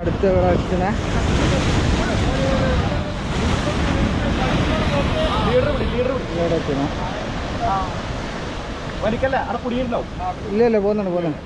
അടുത്ത പ്രാവശ്യത്തിന്. ഇല്ല ഇല്ല പോകുന്നുണ്ട് പോകുന്നുണ്ട്.